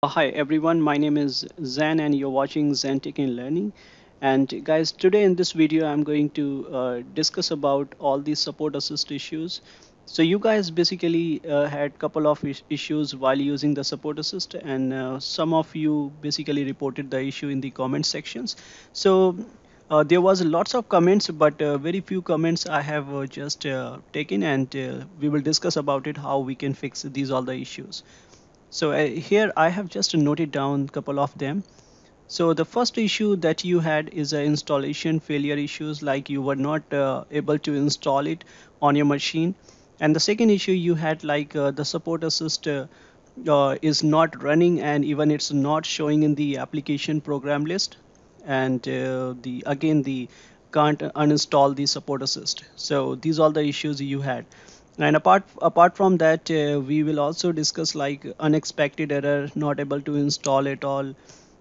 Uh, Hi everyone, my name is Zain and you're watching Zain Tech in Learning. And guys, today in this video, I'm going to uh, discuss about all these support assist issues. So you guys basically uh, had couple of issues while using the support assist and uh, some of you basically reported the issue in the comment sections. So uh, there was lots of comments, but uh, very few comments I have uh, just uh, taken and uh, we will discuss about it, how we can fix these all the issues. So uh, here I have just noted down a couple of them. So the first issue that you had is a installation failure issues like you were not uh, able to install it on your machine. And the second issue you had like uh, the support assist uh, uh, is not running and even it's not showing in the application program list. And uh, the again the can't uninstall the support assist. So these are the issues you had and apart apart from that uh, we will also discuss like unexpected error not able to install it all.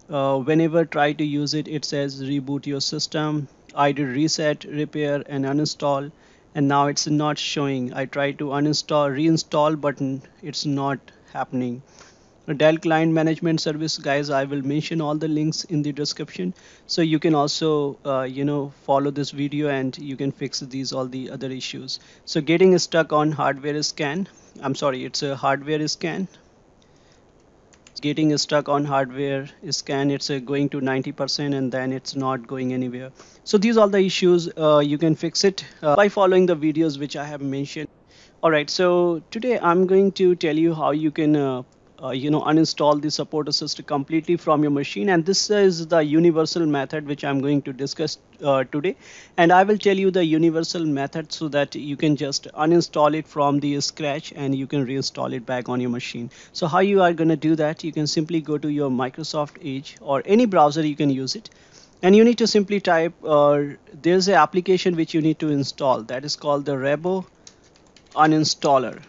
Uh, whenever try to use it it says reboot your system. I did reset repair and uninstall and now it's not showing. I try to uninstall reinstall but n- it's not happening Dell Client Management Service, guys, I will mention all the links in the description. So you can also, uh, you know, follow this video and you can fix these all the other issues. So getting stuck on hardware scan. I'm sorry, it's a hardware scan. Getting stuck on hardware scan, it's uh, going to 90% and then it's not going anywhere. So these are the issues. Uh, you can fix it uh, by following the videos which I have mentioned. All right, so today I'm going to tell you how you can, uh, you know, uninstall the support assist completely from your machine. And this is the universal method which I'm going to discuss uh, today. And I will tell you the universal method so that you can just uninstall it from the scratch and you can reinstall it back on your machine. So how you are going to do that? You can simply go to your Microsoft Edge or any browser you can use it and you need to simply type uh, there's an application which you need to install that is called the Revo uninstaller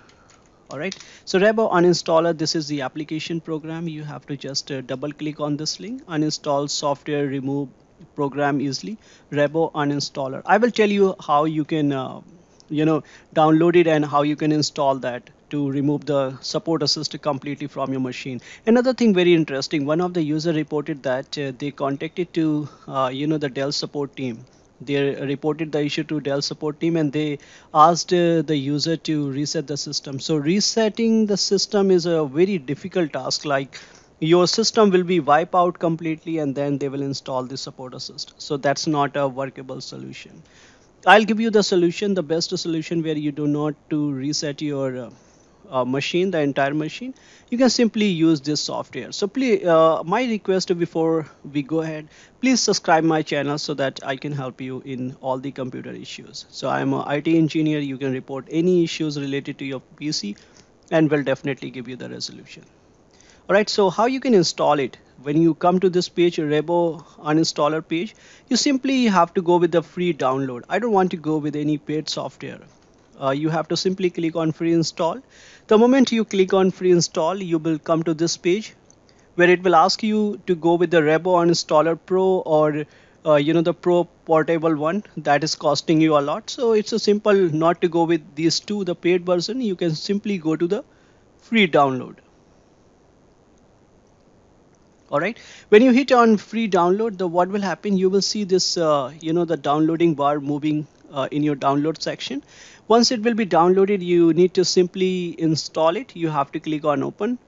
all right. So Revo uninstaller this is the application program. You have to just uh, double click on this link. Uninstall software remove program easily. Revo uninstaller. I will tell you how you can uh, you know download it and how you can install that to remove the support assist completely from your machine. Another thing very interesting one of the user reported that uh, they contacted to uh, you know the Dell support team they reported the issue to Dell support team and they asked uh, the user to reset the system. So resetting the system is a very difficult task. Like your system will be wiped out completely and then they will install the support assist. So that's not a workable solution. I'll give you the solution, the best solution where you do not to reset your uh, uh, machine, the entire machine. You can simply use this software. So please, uh, my request before we go ahead, please subscribe my channel so that I can help you in all the computer issues. So I'm an IT engineer. You can report any issues related to your PC and will definitely give you the resolution. All right, so how you can install it? When you come to this page, Revo uninstaller page, you simply have to go with the free download. I don't want to go with any paid software. Uh, you have to simply click on free install. The moment you click on free install, you will come to this page where it will ask you to go with the Revo uninstaller Pro or uh, you know the Pro portable one that is costing you a lot. So it's a simple not to go with these two, the paid version. You can simply go to the free download all right when you hit on free download the what will happen you will see this uh, you know the downloading bar moving uh, in your download section. Once it will be downloaded you need to simply install it. You have to click on open.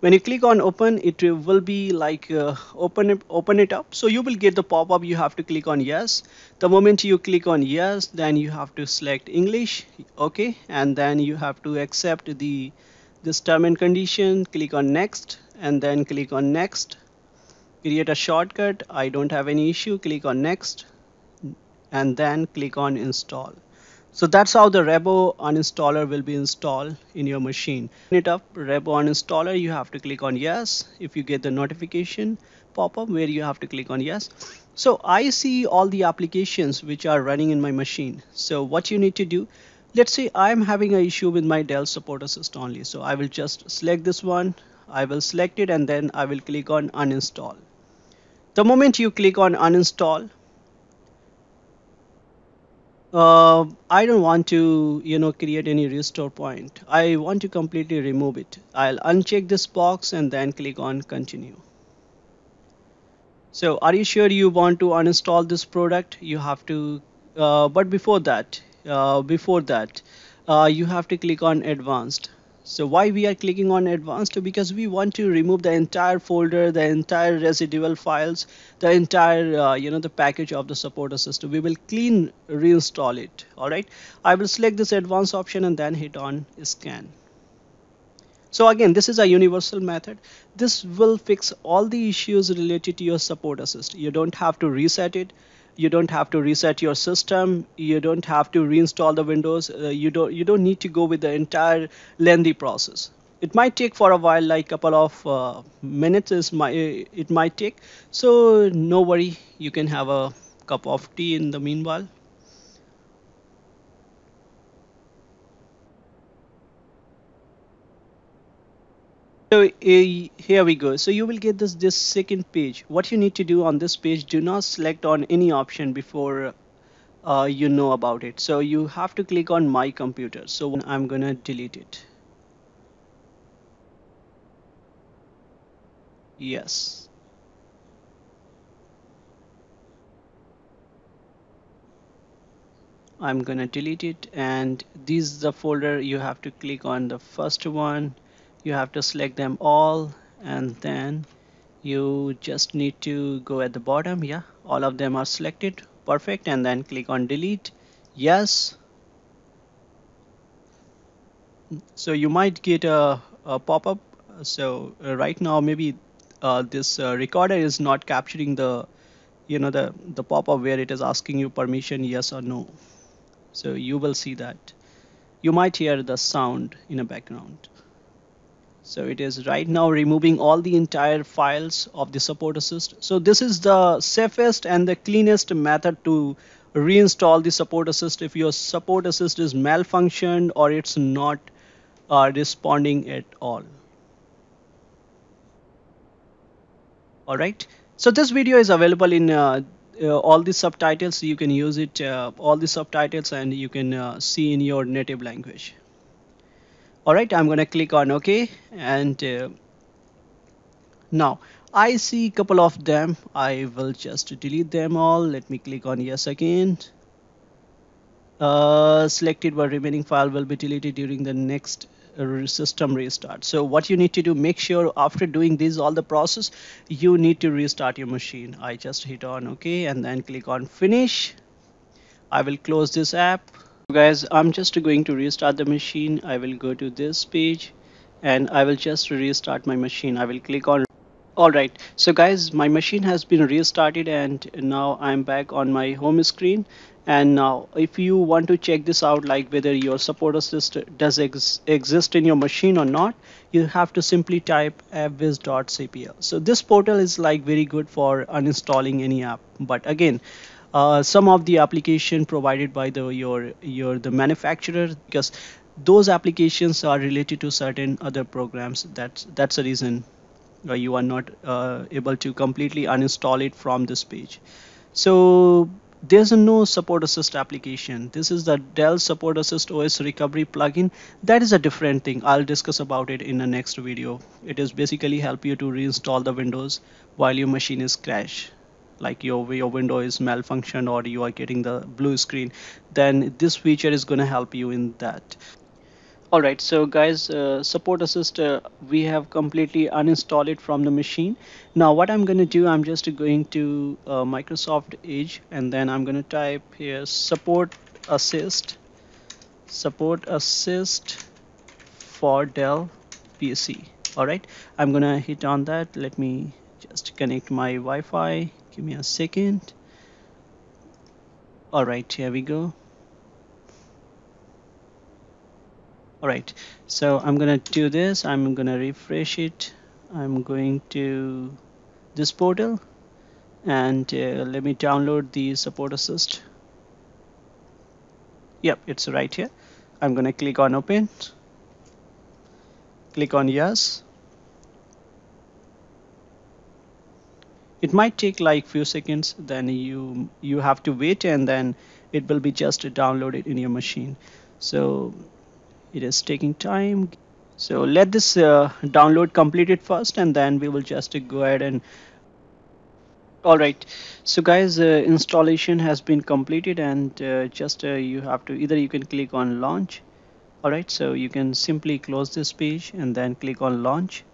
When you click on open it will be like uh, open it open it up. So you will get the pop-up. You have to click on yes. The moment you click on yes then you have to select english okay? And then you have to accept the this term and condition. Click on next and then click on next. Create a shortcut. I don't have any issue. Click on next and then click on install. So that's how the Revo uninstaller will be installed in your machine. Open it up Revo uninstaller you have to click on yes. If you get the notification pop-up where you have to click on yes. So I see all the applications which are running in my machine. So what you need to do let's say I'm having an issue with my Dell support assist only. So I will just select this one. I will select it and then I will click on uninstall. The moment you click on uninstall, uh, I don't want to, you know, create any restore point. I want to completely remove it. I'll uncheck this box and then click on continue. So are you sure you want to uninstall this product? You have to, uh, but before that, uh, before that, uh, you have to click on advanced. So why we are clicking on advanced? Because we want to remove the entire folder, the entire residual files, the entire, uh, you know, the package of the support assist. We will clean reinstall it. All right. I will select this advanced option and then hit on scan. So again, this is a universal method. This will fix all the issues related to your support assist. You don't have to reset it. You don't have to reset your system. You don't have to reinstall the Windows. Uh, you don't you don't need to go with the entire lengthy process. It might take for a while, like a couple of uh, minutes is my it might take. So no worry, you can have a cup of tea in the meanwhile. So uh, here we go. So you will get this this second page. What you need to do on this page, do not select on any option before uh, you know about it. So you have to click on my computer. So I'm gonna delete it. Yes. I'm gonna delete it and this is the folder you have to click on the first one you have to select them all and then you just need to go at the bottom yeah? All of them are selected perfect and then click on delete. Yes. So you might get a, a pop-up. So uh, right now maybe uh, this uh, recorder is not capturing the you know the the pop-up where it is asking you permission yes or no. So you will see that. You might hear the sound in the background so it is right now removing all the entire files of the support assist. So this is the safest and the cleanest method to reinstall the support assist. If your support assist is malfunctioned or it's not uh, responding at all. All right. So this video is available in uh, uh, all the subtitles. You can use it uh, all the subtitles and you can uh, see in your native language all right I'm gonna click on OK and uh, now I see a couple of them. I will just delete them all. Let me click on yes again. Uh, selected but remaining file will be deleted during the next system restart. So what you need to do make sure after doing this all the process you need to restart your machine. I just hit on OK and then click on finish. I will close this app guys I'm just going to restart the machine. I will go to this page and I will just restart my machine. I will click on alright so guys my machine has been restarted and now I'm back on my home screen. And now if you want to check this out like whether your support assist does ex exist in your machine or not you have to simply type appwiz.cpl so this portal is like very good for uninstalling any app. But again uh, some of the application provided by the your your the manufacturer because those applications are related to certain other programs. That's that's the reason uh, you are not uh, able to completely uninstall it from this page. So there's no support assist application. This is the dell support assist os recovery plugin. That is a different thing. I'll discuss about it in the next video. It is basically help you to reinstall the windows while your machine is crash like your your window is malfunctioned or you are getting the blue screen then this feature is going to help you in that. All right so guys uh, support assist uh, we have completely uninstalled it from the machine. Now what i'm going to do i'm just going to uh, microsoft edge and then i'm going to type here support assist support assist for dell pc all right i'm gonna hit on that. Let me just connect my wi-fi give me a second. All right here we go. All right so I'm gonna do this. I'm gonna refresh it. I'm going to this portal and uh, let me download the support assist. Yep it's right here. I'm gonna click on open. Click on yes it might take like few seconds then you you have to wait and then it will be just downloaded in your machine. So it is taking time. So let this uh, download completed first and then we will just go ahead and all right. So guys uh, installation has been completed and uh, just uh, you have to either you can click on launch. All right. So you can simply close this page and then click on launch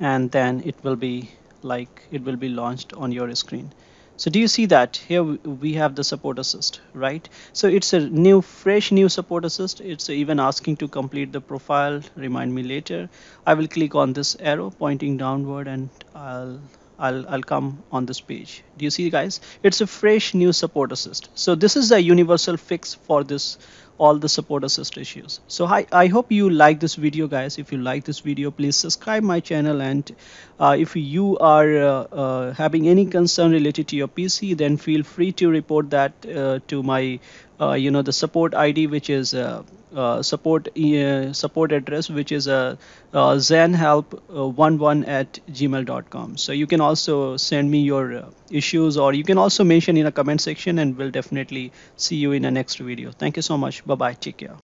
and then it will be like it will be launched on your screen. So do you see that? Here we have the support assist right? So it's a new fresh new support assist. It's even asking to complete the profile remind me later. I will click on this arrow pointing downward and I'll I'll, I'll come on this page. Do you see guys? It's a fresh new support assist. So this is a universal fix for this all the support assist issues. So I, I hope you like this video guys. If you like this video please subscribe my channel. And uh, if you are uh, uh, having any concern related to your PC then feel free to report that uh, to my Uh, you know the support ID which is uh, uh support uh, support address which is a zainhelp11 at gmail.com so you can also send me your issues or you can also mention in a comment section and we'll definitely see you in the next video. Thank you so much. Bye bye take care